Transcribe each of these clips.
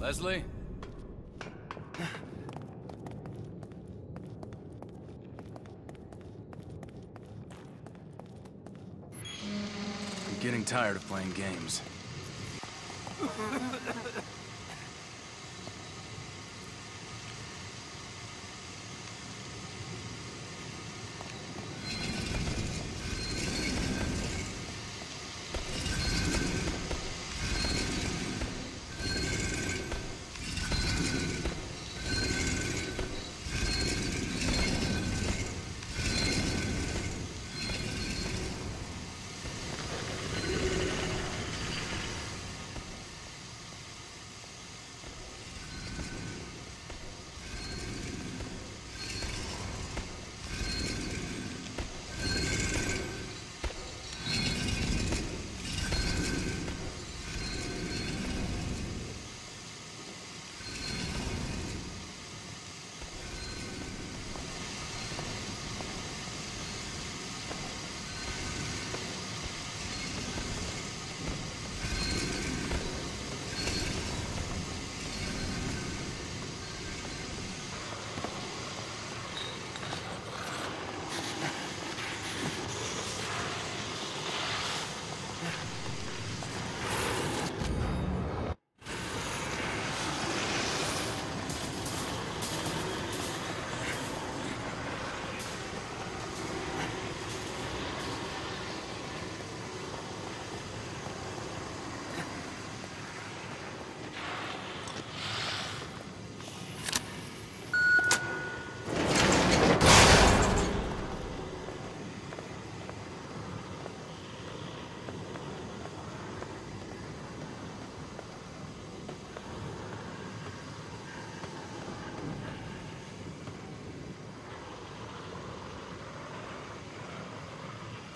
Leslie? I'm getting tired of playing games.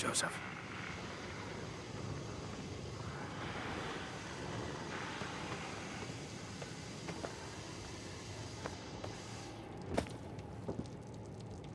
Joseph.